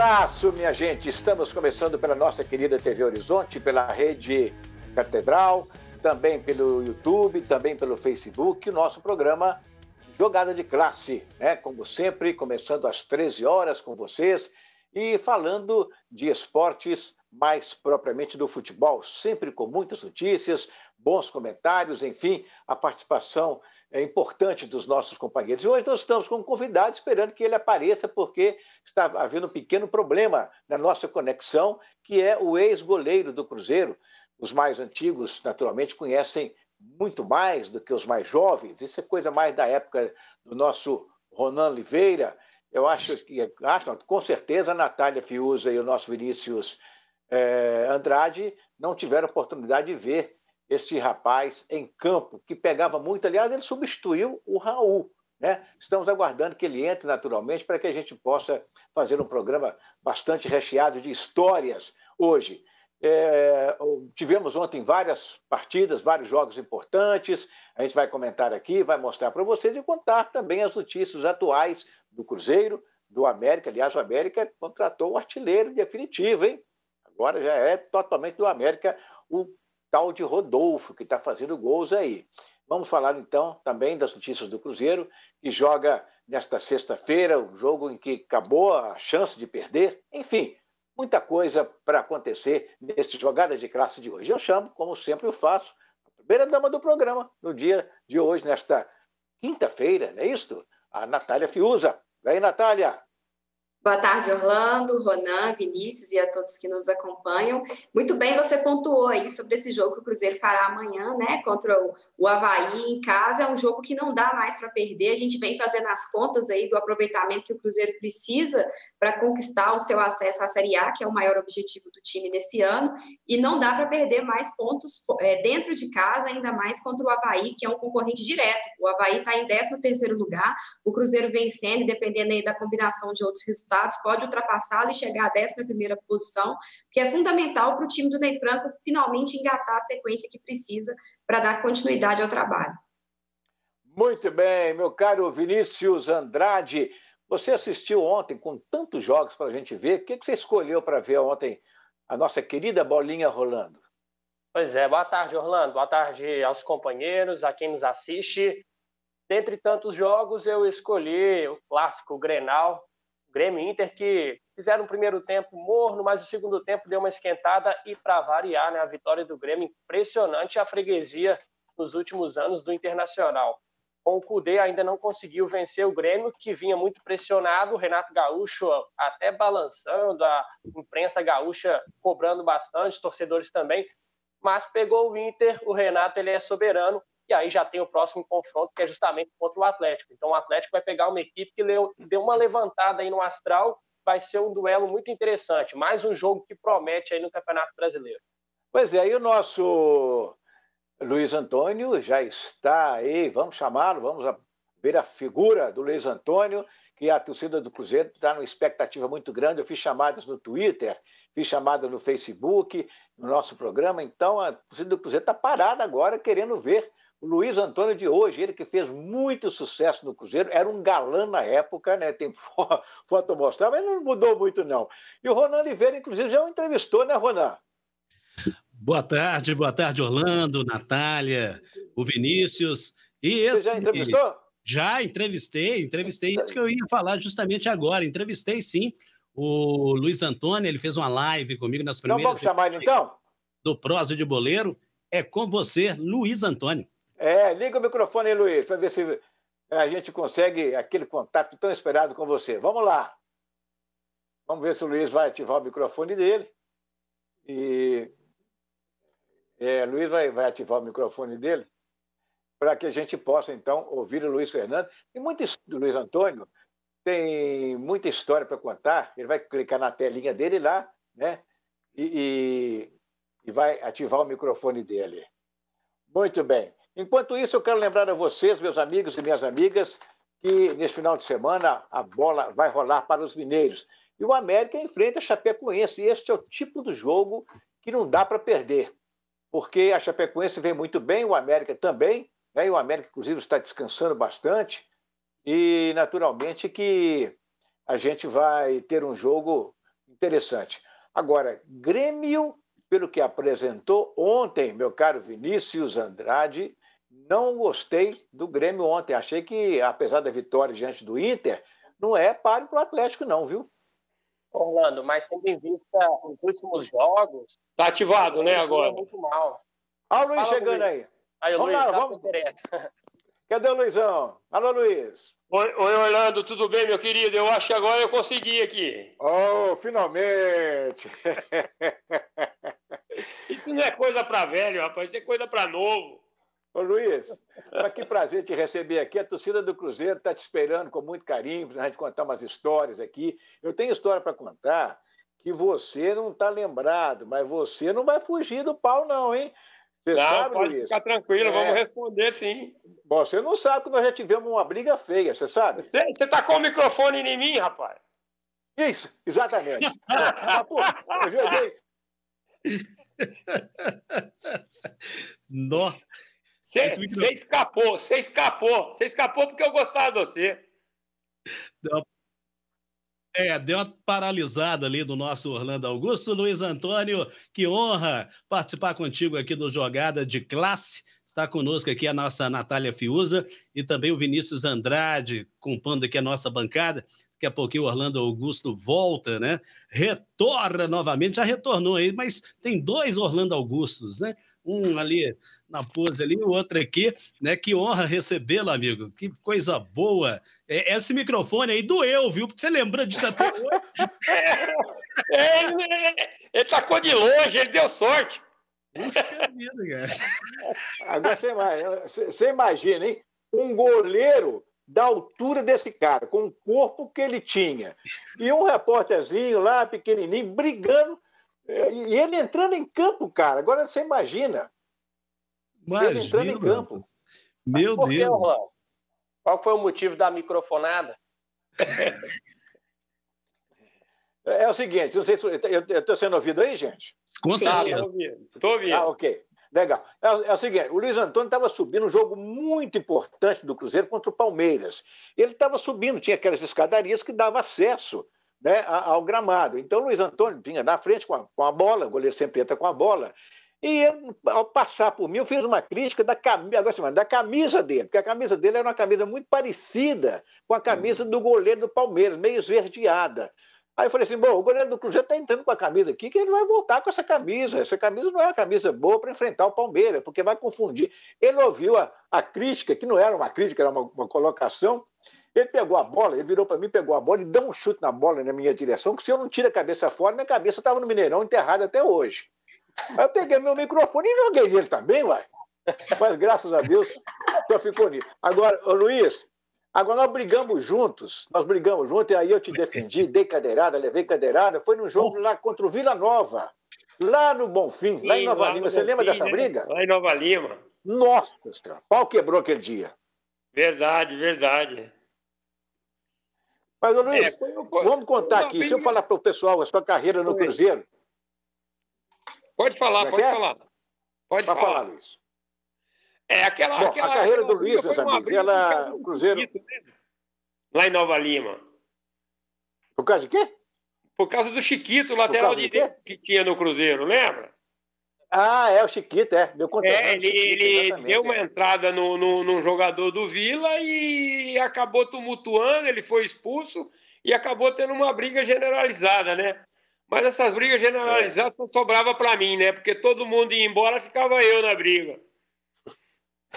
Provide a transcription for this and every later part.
abraço, minha gente. Estamos começando pela nossa querida TV Horizonte, pela rede Catedral, também pelo YouTube, também pelo Facebook, o nosso programa Jogada de Classe, né? Como sempre, começando às 13 horas com vocês e falando de esportes mais propriamente do futebol, sempre com muitas notícias, bons comentários, enfim, a participação é, importante dos nossos companheiros. E hoje nós estamos com um convidado esperando que ele apareça, porque está havendo um pequeno problema na nossa conexão, que é o ex-goleiro do Cruzeiro. Os mais antigos, naturalmente, conhecem muito mais do que os mais jovens. Isso é coisa mais da época do nosso Ronan Oliveira. Eu acho que, acho, com certeza, a Natália Fiuza e o nosso Vinícius é, Andrade não tiveram oportunidade de ver este rapaz em campo, que pegava muito. Aliás, ele substituiu o Raul. Né? Estamos aguardando que ele entre naturalmente para que a gente possa fazer um programa bastante recheado de histórias hoje. É, tivemos ontem várias partidas, vários jogos importantes. A gente vai comentar aqui, vai mostrar para vocês e contar também as notícias atuais do Cruzeiro, do América. Aliás, o América contratou o artilheiro definitivo, hein? Agora já é totalmente do América o tal de Rodolfo, que está fazendo gols aí. Vamos falar então também das notícias do Cruzeiro, que joga nesta sexta-feira, um jogo em que acabou a chance de perder. Enfim, muita coisa para acontecer nesse Jogada de Classe de hoje. Eu chamo, como sempre eu faço, a primeira dama do programa, no dia de hoje, nesta quinta-feira, não é isso? A Natália Fiuza. Vem, Natália! Boa tarde, Orlando, Ronan, Vinícius e a todos que nos acompanham. Muito bem, você pontuou aí sobre esse jogo que o Cruzeiro fará amanhã, né, contra o, o Havaí em casa. É um jogo que não dá mais para perder. A gente vem fazendo as contas aí do aproveitamento que o Cruzeiro precisa para conquistar o seu acesso à Série A, que é o maior objetivo do time nesse ano. E não dá para perder mais pontos é, dentro de casa, ainda mais contra o Havaí, que é um concorrente direto. O Havaí está em 13 terceiro lugar, o Cruzeiro vencendo, dependendo aí da combinação de outros resultados resultados, pode ultrapassá-lo e chegar à 11 posição, que é fundamental para o time do Ney Franco finalmente engatar a sequência que precisa para dar continuidade ao trabalho. Muito bem, meu caro Vinícius Andrade. Você assistiu ontem com tantos jogos para a gente ver. O que você escolheu para ver ontem a nossa querida bolinha rolando? Pois é, boa tarde, Orlando. Boa tarde aos companheiros, a quem nos assiste. Dentre tantos jogos, eu escolhi o clássico Grenal, Grêmio e Inter que fizeram o primeiro tempo morno, mas o segundo tempo deu uma esquentada e para variar, né, a vitória do Grêmio impressionante a freguesia nos últimos anos do Internacional. Com o Cudê ainda não conseguiu vencer o Grêmio, que vinha muito pressionado, o Renato Gaúcho até balançando, a imprensa gaúcha cobrando bastante, torcedores também, mas pegou o Inter, o Renato ele é soberano e aí já tem o próximo confronto, que é justamente contra o Atlético. Então o Atlético vai pegar uma equipe que deu uma levantada aí no astral, vai ser um duelo muito interessante, mais um jogo que promete aí no Campeonato Brasileiro. Pois é, e o nosso Luiz Antônio já está aí, vamos chamá-lo, vamos ver a figura do Luiz Antônio, que a torcida do Cruzeiro está numa expectativa muito grande. Eu fiz chamadas no Twitter, fiz chamadas no Facebook, no nosso programa, então a torcida do Cruzeiro está parada agora querendo ver o Luiz Antônio de hoje, ele que fez muito sucesso no Cruzeiro, era um galã na época, né? Tem foto mostrar, mas não mudou muito, não. E o Ronan Oliveira, inclusive, já o entrevistou, né, Ronan? Boa tarde, boa tarde, Orlando, Natália, o Vinícius. E esse... Você já entrevistou? Já entrevistei, entrevistei isso que eu ia falar justamente agora. Entrevistei sim o Luiz Antônio, ele fez uma live comigo nas primeiras. Então vamos chamar ele então? Do Prosa de Boleiro. É com você, Luiz Antônio. É, liga o microfone aí, Luiz, para ver se a gente consegue aquele contato tão esperado com você. Vamos lá. Vamos ver se o Luiz vai ativar o microfone dele. E é, Luiz vai, vai ativar o microfone dele para que a gente possa, então, ouvir o Luiz Fernando. Tem muito do Luiz Antônio, tem muita história para contar. Ele vai clicar na telinha dele lá, né? E, e, e vai ativar o microfone dele. Muito bem. Enquanto isso, eu quero lembrar a vocês, meus amigos e minhas amigas, que neste final de semana a bola vai rolar para os mineiros. E o América enfrenta a Chapecoense. E este é o tipo do jogo que não dá para perder. Porque a Chapecoense vem muito bem, o América também. Né? E o América, inclusive, está descansando bastante. E, naturalmente, que a gente vai ter um jogo interessante. Agora, Grêmio, pelo que apresentou ontem, meu caro Vinícius Andrade, não gostei do Grêmio ontem. Achei que, apesar da vitória diante do Inter, não é páreo para o Atlético, não, viu? Orlando, mas tendo em vista os últimos jogos. Tá ativado, né, agora? Muito mal. Olha o Luiz Fala, chegando Luiz. aí. Aí, vamos Luiz, lá, vamos. Cadê o Luizão? Alô, Luiz. Oi, oi, Orlando, tudo bem, meu querido? Eu acho que agora eu consegui aqui. Oh, finalmente! Isso não é coisa para velho, rapaz, isso é coisa para novo. Ô Luiz, que prazer te receber aqui. A torcida do Cruzeiro está te esperando com muito carinho para a gente contar umas histórias aqui. Eu tenho história para contar que você não está lembrado, mas você não vai fugir do pau, não, hein? Você não, sabe, pode Luiz? ficar tranquilo, é. vamos responder sim. Bom, você não sabe que nós já tivemos uma briga feia, você sabe? Você, você tá com o microfone em mim, rapaz? Isso, exatamente. ah, pô, eu joguei. Nossa. Você escapou, você escapou, você escapou porque eu gostava de você. Deu, é, deu uma paralisada ali do nosso Orlando Augusto. Luiz Antônio, que honra participar contigo aqui do Jogada de Classe. Está conosco aqui a nossa Natália Fiuza e também o Vinícius Andrade, compondo aqui a nossa bancada. Daqui a pouquinho o Orlando Augusto volta, né? Retorna novamente, já retornou aí, mas tem dois Orlando Augustos, né? Um ali na pose ali, o outro aqui, né? Que honra recebê-lo, amigo. Que coisa boa. É, esse microfone aí doeu, viu? Porque você lembra disso até hoje. é, ele, ele tacou de longe, ele deu sorte. Puxa vida, cara. Agora você, você imagina, hein? Um goleiro da altura desse cara, com o corpo que ele tinha. E um repórterzinho lá, pequenininho, brigando. E ele entrando em campo, cara. Agora você imagina. Imagina, ele entrando em campo. Meu Por Deus. Que, Qual foi o motivo da microfonada? É, o seguinte, não sei se eu estou sendo ouvido aí, gente. Com certeza. Estou ouvindo. ouvindo. Ah, ok. Legal. É, é, o seguinte, o Luiz Antônio estava subindo um jogo muito importante do Cruzeiro contra o Palmeiras. Ele estava subindo, tinha aquelas escadarias que davam acesso né, ao gramado. Então Luiz Antônio vinha na frente com a, com a bola, o goleiro sempre entra com a bola, e ao passar por mim, eu fiz uma crítica da, camisa, da camisa dele, porque a camisa dele era uma camisa muito parecida com a camisa do goleiro do Palmeiras, meio esverdeada. Aí eu falei assim: bom, o goleiro do Cruzeiro está entrando com a camisa aqui, que ele vai voltar com essa camisa. Essa camisa não é uma camisa boa para enfrentar o Palmeiras, porque vai confundir. Ele ouviu a, a crítica, que não era uma crítica, era uma, uma colocação. Ele pegou a bola, ele virou para mim, pegou a bola e deu um chute na bola na minha direção, que se eu não tiro a cabeça fora, minha cabeça estava no Mineirão enterrada até hoje. Aí eu peguei meu microfone e joguei nele também, uai. Mas graças a Deus, só ficou nisso. Agora, Luiz, agora nós brigamos juntos, nós brigamos juntos, e aí eu te defendi, dei cadeirada, levei cadeirada, foi no jogo lá contra o Vila Nova, lá no Bonfim, Sim, lá em Nova lá Lima. Você lembra dessa né? briga? Lá em Nova Lima. Nossa, pau quebrou aquele dia. Verdade, verdade. Mas, Luiz, é, vamos contar aqui. Se eu falar para o pessoal a sua carreira no Cruzeiro, Pode falar, é pode é? falar. Pode falar. falar, Luiz. É aquela. Bom, aquela, a carreira do Luiz, meus amigos, ela. O Cruzeiro. Né? Lá em Nova Lima. Por causa de quê? Por causa do Chiquito, lateral direito que tinha no Cruzeiro, lembra? Ah, é o Chiquito, é. Deu. É, ele, ele deu uma entrada no, no, no, jogador do Vila e acabou tumultuando, ele foi expulso e acabou tendo uma briga generalizada, né? Mas essas brigas generalizadas é. não sobrava para mim, né? Porque todo mundo ia embora, ficava eu na briga.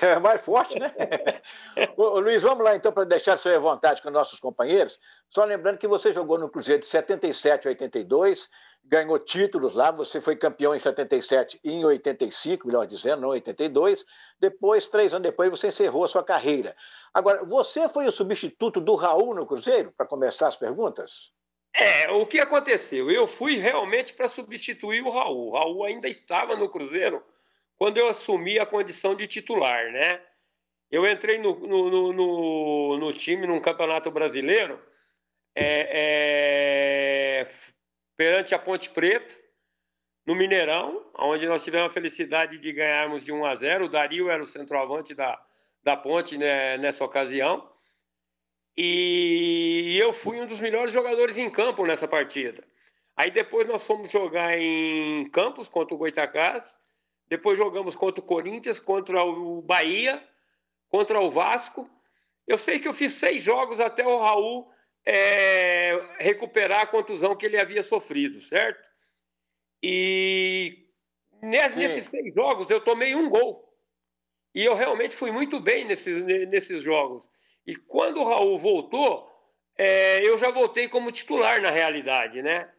É mais forte, né? Ô, Luiz, vamos lá então para deixar sua vontade com nossos companheiros. Só lembrando que você jogou no Cruzeiro de 77 a 82, ganhou títulos lá, você foi campeão em 77 e em 85, melhor dizendo, não 82. Depois, três anos depois, você encerrou a sua carreira. Agora, você foi o substituto do Raul no Cruzeiro, para começar as perguntas? É, o que aconteceu? Eu fui realmente para substituir o Raul. O Raul ainda estava no Cruzeiro quando eu assumi a condição de titular, né? Eu entrei no, no, no, no time num campeonato brasileiro é, é, perante a Ponte Preta, no Mineirão, onde nós tivemos a felicidade de ganharmos de 1 a 0. O Dario era o centroavante da, da Ponte né, nessa ocasião. E eu fui um dos melhores jogadores em campo nessa partida. Aí depois nós fomos jogar em Campos contra o Goitacás, depois jogamos contra o Corinthians, contra o Bahia, contra o Vasco. Eu sei que eu fiz seis jogos até o Raul é, recuperar a contusão que ele havia sofrido, certo? E nesses seis jogos eu tomei um gol. E eu realmente fui muito bem nesses, nesses jogos. E quando o Raul voltou, é, eu já voltei como titular na realidade, né?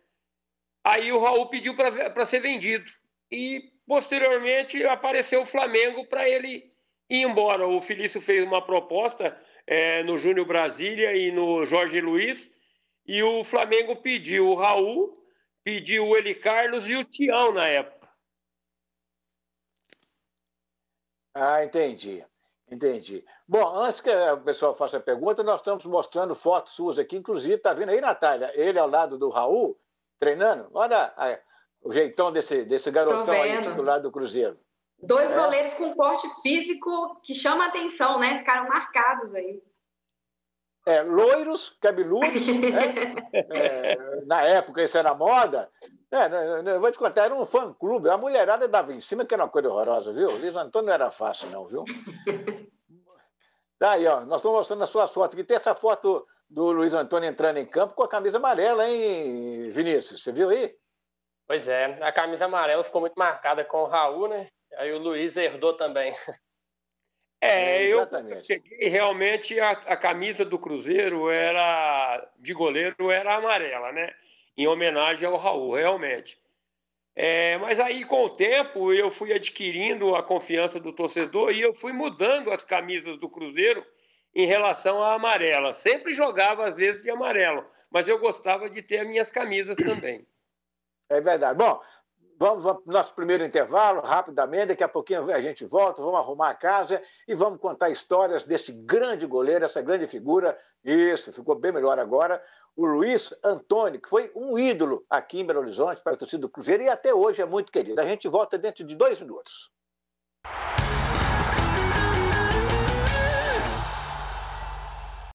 Aí o Raul pediu para ser vendido. E posteriormente apareceu o Flamengo para ele ir embora. O Felício fez uma proposta é, no Júnior Brasília e no Jorge Luiz. E o Flamengo pediu o Raul, pediu o Eli Carlos e o Tião na época. Ah, entendi. Entendi. Bom, antes que o pessoal faça a pergunta, nós estamos mostrando fotos suas aqui, inclusive, está vendo aí, Natália? Ele ao lado do Raul, treinando. Olha a, o jeitão desse, desse garotão aí, titular do Cruzeiro. Dois é. goleiros com porte físico que chama atenção, né? Ficaram marcados aí. É, loiros, cabeludos, né? é, na época isso era moda. É, né, né, eu vou te contar, era um fã-clube. A mulherada dava em cima, que era uma coisa horrorosa, viu? O Luiz Antônio não era fácil, não, viu? Tá aí, ó. Nós estamos mostrando a sua foto aqui. Tem essa foto do Luiz Antônio entrando em campo com a camisa amarela, hein, Vinícius? Você viu aí? Pois é, a camisa amarela ficou muito marcada com o Raul, né? Aí o Luiz herdou também. É, eu cheguei, realmente a, a, camisa do Cruzeiro era de goleiro era amarela, né? Em homenagem ao Raul, realmente. É, mas aí, com o tempo, eu fui adquirindo a confiança do torcedor e eu fui mudando as camisas do Cruzeiro em relação à amarela. Sempre jogava, às vezes, de amarelo, mas eu gostava de ter as minhas camisas também. É verdade. Bom, vamos, para o nosso primeiro intervalo, rapidamente. Daqui a pouquinho a gente volta, vamos arrumar a casa e vamos contar histórias desse grande goleiro, essa grande figura. Isso, ficou bem melhor agora. O Luiz Antônio, que foi um ídolo aqui em Belo Horizonte para a torcida do Cruzeiro e até hoje é muito querido. A gente volta dentro de dois minutos.